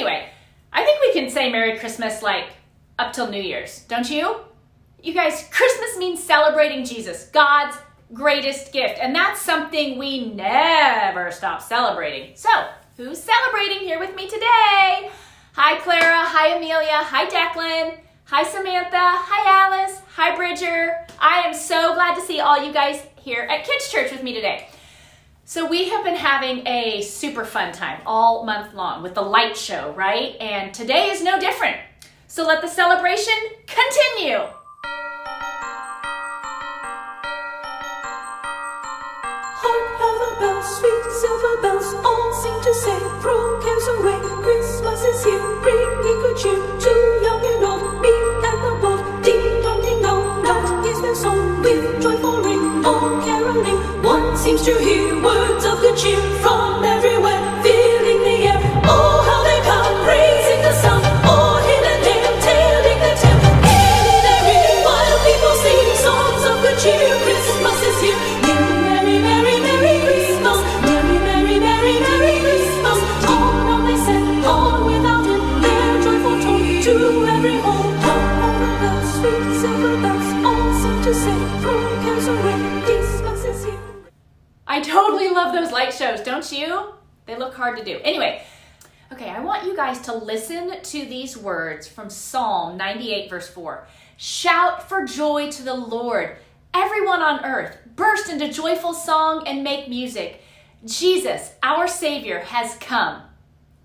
Anyway, I think we can say Merry Christmas like up till New Year's, don't you? You guys, Christmas means celebrating Jesus, God's greatest gift. And that's something we never stop celebrating. So, who's celebrating here with me today? Hi, Clara. Hi, Amelia. Hi, Declan. Hi, Samantha. Hi, Alice. Hi, Bridger. I am so glad to see all you guys here at Kids Church with me today. So we have been having a super fun time all month long with the light show, right? And today is no different. So let the celebration continue. Sweet silver bells, all to say, words you? They look hard to do. Anyway, okay, I want you guys to listen to these words from Psalm 98, verse 4. Shout for joy to the Lord. Everyone on earth, burst into joyful song and make music. Jesus, our Savior, has come.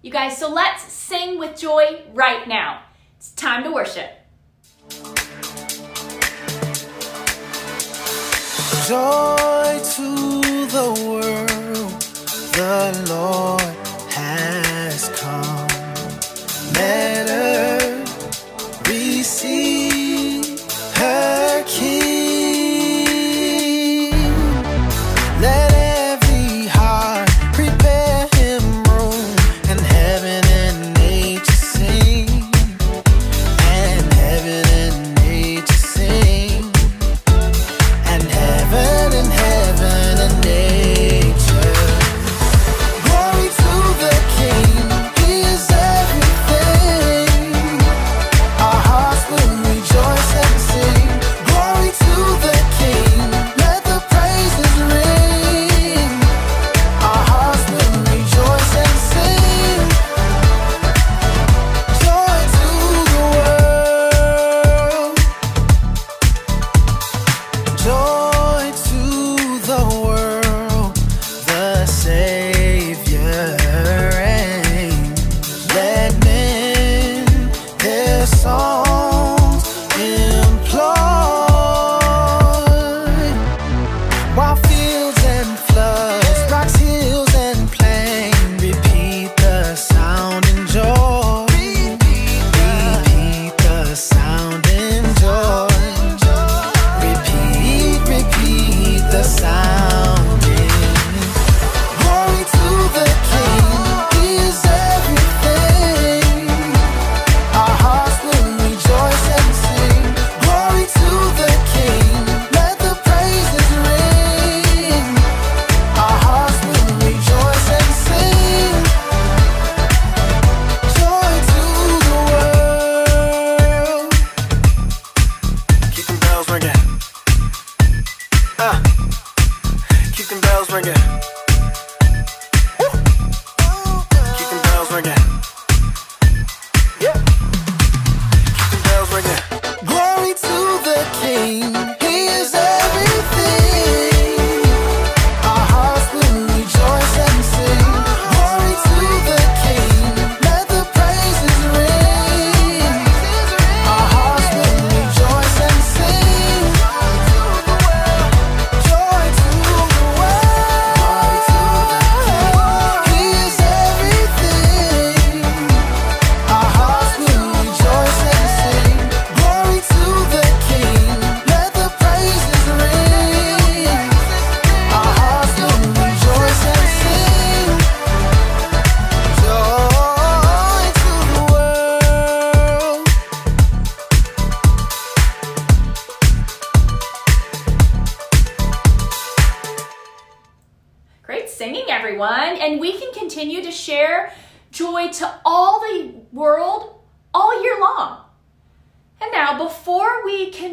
You guys, so let's sing with joy right now. It's time to worship. Joy to the world, the Lord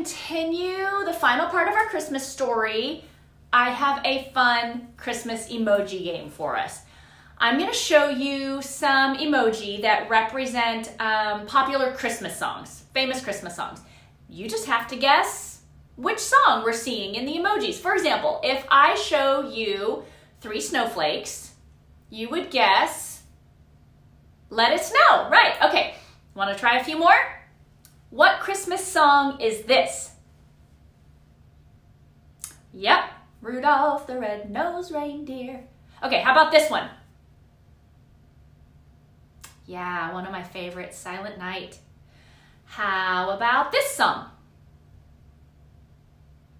continue the final part of our Christmas story, I have a fun Christmas emoji game for us. I'm going to show you some emoji that represent um, popular Christmas songs, famous Christmas songs. You just have to guess which song we're seeing in the emojis. For example, if I show you three snowflakes, you would guess, let it snow. Right, okay. Want to try a few more? What Christmas song is this? Yep, Rudolph the Red-Nosed Reindeer. Okay, how about this one? Yeah, one of my favorites, Silent Night. How about this song?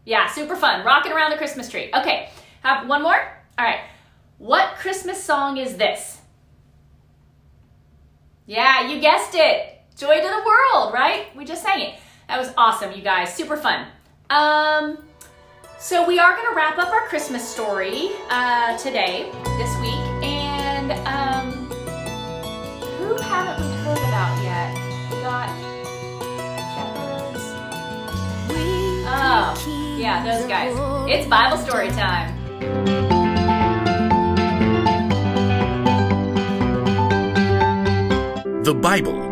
Yeah, super fun. Rocking around the Christmas tree. Okay, have one more? All right. What Christmas song is this? Yeah, you guessed it. Joy to the world, right? We just sang it. That was awesome, you guys. Super fun. Um, so we are going to wrap up our Christmas story uh, today, this week, and um, who haven't we heard about yet? We got shepherds. Oh, yeah, those guys. It's Bible story time. The Bible.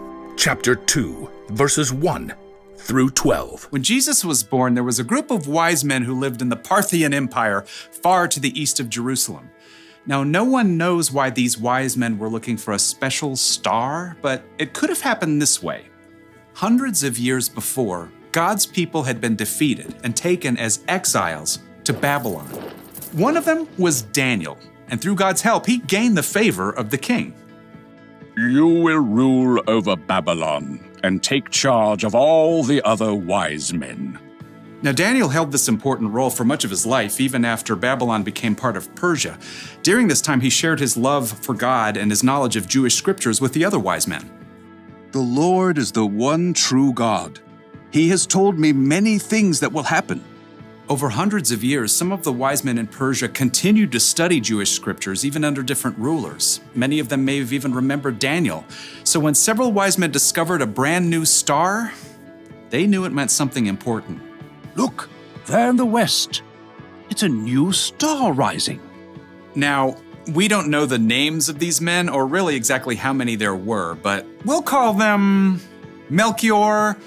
chapter 2, verses 1 through 12. When Jesus was born, there was a group of wise men who lived in the Parthian Empire, far to the east of Jerusalem. Now, no one knows why these wise men were looking for a special star, but it could have happened this way. Hundreds of years before, God's people had been defeated and taken as exiles to Babylon. One of them was Daniel, and through God's help, he gained the favor of the king. You will rule over Babylon and take charge of all the other wise men. Now, Daniel held this important role for much of his life, even after Babylon became part of Persia. During this time, he shared his love for God and his knowledge of Jewish scriptures with the other wise men. The Lord is the one true God. He has told me many things that will happen. Over hundreds of years, some of the wise men in Persia continued to study Jewish scriptures, even under different rulers. Many of them may have even remembered Daniel. So when several wise men discovered a brand new star, they knew it meant something important. Look, there in the west. It's a new star rising. Now, we don't know the names of these men or really exactly how many there were, but we'll call them Melchior,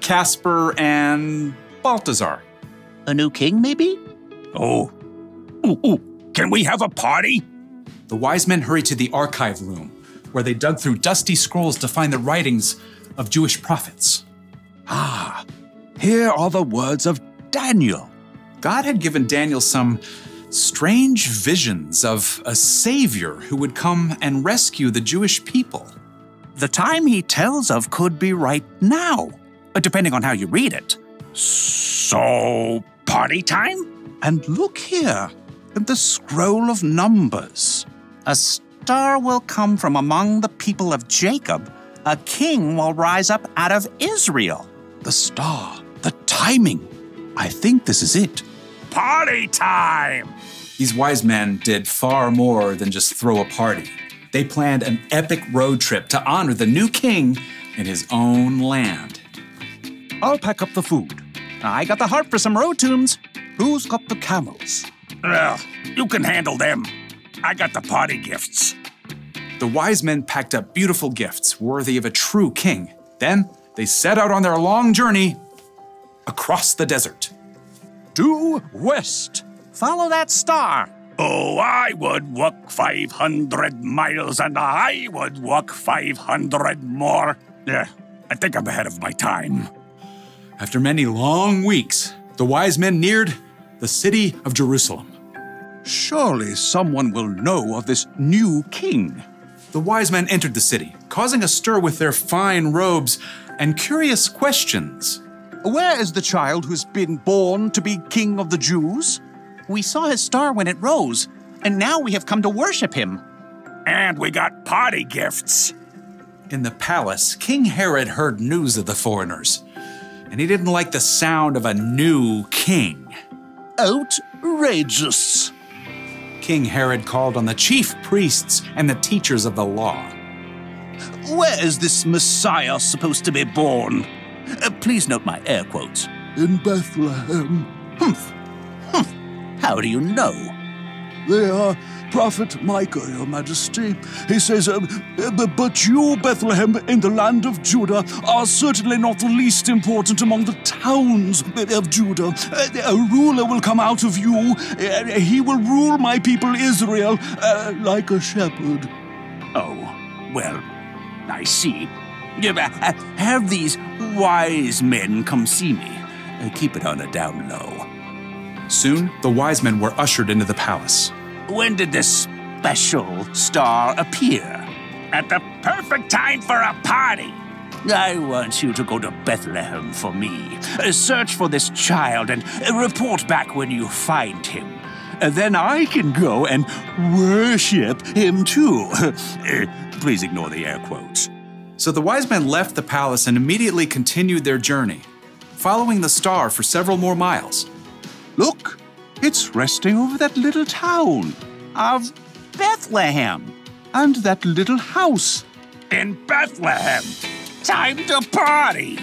Casper, and Balthazar. A new king, maybe? Oh. Ooh, ooh, can we have a party? The wise men hurried to the archive room, where they dug through dusty scrolls to find the writings of Jewish prophets. Ah, here are the words of Daniel. God had given Daniel some strange visions of a savior who would come and rescue the Jewish people. The time he tells of could be right now, depending on how you read it. So, party time? And look here in the scroll of numbers. A star will come from among the people of Jacob, a king will rise up out of Israel. The star, the timing. I think this is it. Party time! These wise men did far more than just throw a party. They planned an epic road trip to honor the new king in his own land. I'll pack up the food. I got the heart for some road tunes. Who's got the camels? Well, you can handle them. I got the party gifts. The wise men packed up beautiful gifts worthy of a true king. Then they set out on their long journey across the desert. Due west. Follow that star. Oh, I would walk 500 miles and I would walk 500 more. Yeah, I think I'm ahead of my time. After many long weeks, the wise men neared the city of Jerusalem. Surely someone will know of this new king. The wise men entered the city, causing a stir with their fine robes and curious questions. Where is the child who's been born to be king of the Jews? We saw his star when it rose, and now we have come to worship him. And we got party gifts. In the palace, King Herod heard news of the foreigners, and he didn't like the sound of a new king. Outrageous. King Herod called on the chief priests and the teachers of the law. Where is this Messiah supposed to be born? Uh, please note my air quotes. In Bethlehem, Humph. Humph. How do you know? they are Prophet Micah, Your Majesty. He says, um, uh, But you, Bethlehem, in the land of Judah, are certainly not the least important among the towns of Judah. Uh, A ruler will come out of you. Uh, He will rule my people Israel uh, like a shepherd. Oh, well, I see. Yeah, but, Have these wise men come see me. Keep it on a down low. Soon, the wise men were ushered into the palace. When did this special star appear? At the perfect time for a party. I want you to go to Bethlehem for me. Uh, Search for this child and uh, report back when you find him. Uh, Then I can go and worship him too. Please ignore the air quotes. So the wise men left the palace and immediately continued their journey, following the star for several more miles. Look, it's resting over that little town of Bethlehem and that little house. In Bethlehem. Time to party.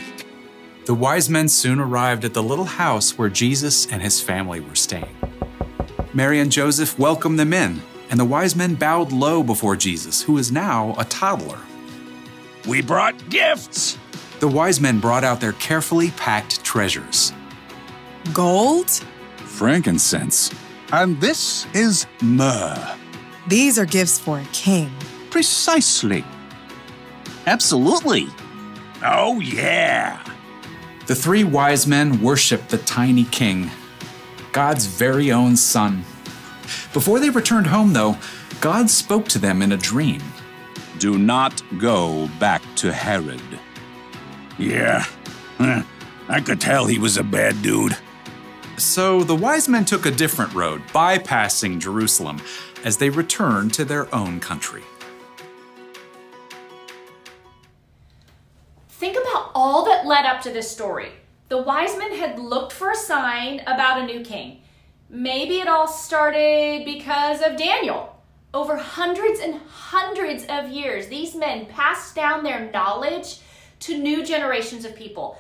The wise men soon arrived at the little house where Jesus and his family were staying. Mary and Joseph welcomed them in, and the wise men bowed low before Jesus, who is now a toddler. We brought gifts. The wise men brought out their carefully packed treasures. Gold? Frankincense. And this is myrrh. These are gifts for a king. Precisely. Absolutely. Oh, yeah. The three wise men worshiped the tiny king, God's very own son. Before they returned home, though, God spoke to them in a dream. Do not go back to Herod. Yeah. I could tell he was a bad dude. So the wise men took a different road, bypassing Jerusalem, as they returned to their own country. Think about all that led up to this story. The wise men had looked for a sign about a new king. Maybe it all started because of Daniel. Over hundreds and hundreds of years, these men passed down their knowledge to new generations of people.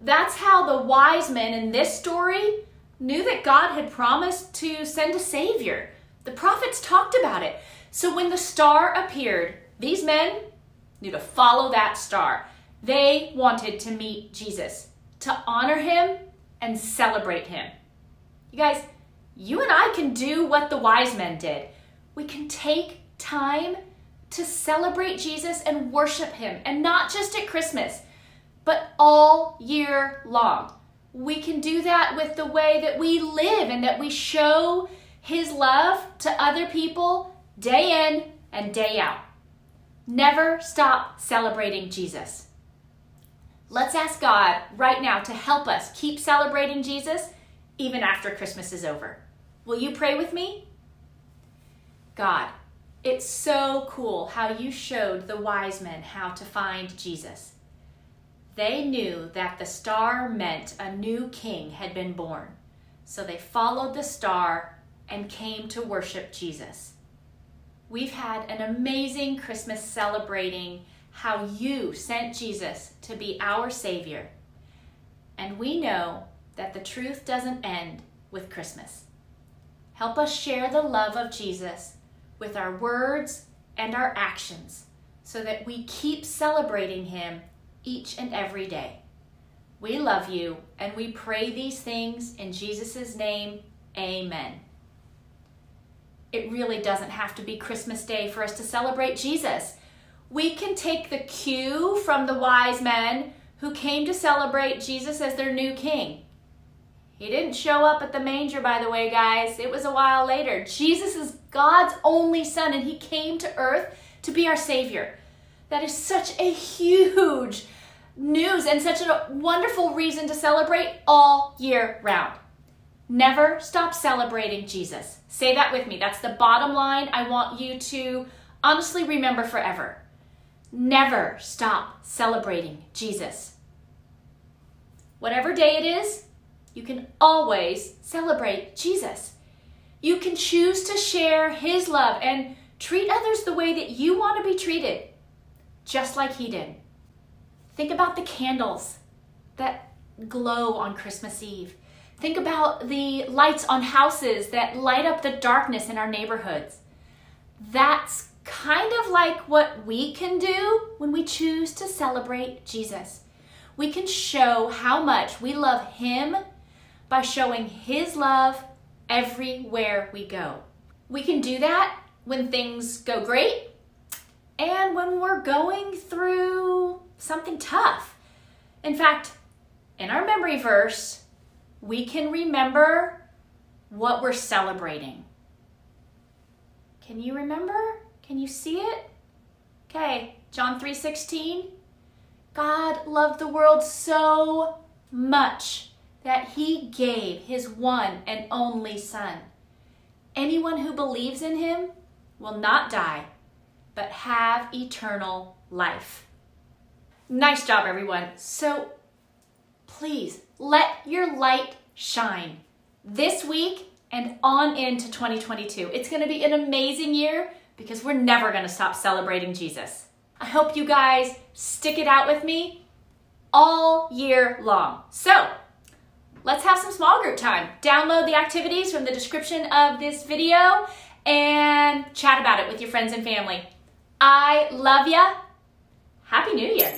That's how the wise men in this story knew that God had promised to send a savior. The prophets talked about it. So when the star appeared, these men knew to follow that star. They wanted to meet Jesus, to honor him and celebrate him. You guys, you and I can do what the wise men did. We can take time to celebrate Jesus and worship him, and not just at Christmas, but all year long. We can do that with the way that we live and that we show his love to other people day in and day out. Never stop celebrating Jesus. Let's ask God right now to help us keep celebrating Jesus even after Christmas is over. Will you pray with me? God, it's so cool how you showed the wise men how to find Jesus. They knew that the star meant a new king had been born, so they followed the star and came to worship Jesus. We've had an amazing Christmas celebrating how you sent Jesus to be our Savior. And we know that the truth doesn't end with Christmas. Help us share the love of Jesus with our words and our actions so that we keep celebrating Him each and every day. We love you and we pray these things in Jesus' name. Amen. It really doesn't have to be Christmas Day for us to celebrate Jesus. We can take the cue from the wise men who came to celebrate Jesus as their new king. He didn't show up at the manger, by the way, guys. It was a while later. Jesus is God's only son, and he came to earth to be our Savior. That is such a huge news and such a wonderful reason to celebrate all year round. Never stop celebrating Jesus. Say that with me. That's the bottom line I want you to honestly remember forever. Never stop celebrating Jesus. Whatever day it is, you can always celebrate Jesus. You can choose to share his love and treat others the way that you want to be treated, just like he did. Think about the candles that glow on Christmas Eve. Think about the lights on houses that light up the darkness in our neighborhoods. That's kind of like what we can do when we choose to celebrate Jesus. We can show how much we love Him by showing His love everywhere we go. We can do that when things go great and when we're going through something tough. In fact, in our memory verse, we can remember what we're celebrating. Can you remember? Can you see it? Okay, John 3:16. God loved the world so much that he gave his one and only son. Anyone who believes in him will not die, but have eternal life. Nice job, everyone. So please let your light shine this week and on into 2022. It's going to be an amazing year because we're never going to stop celebrating Jesus. I hope you guys stick it out with me all year long. So, let's have some small group time. Download the activities from the description of this video and chat about it with your friends and family. I love ya. Happy New Year.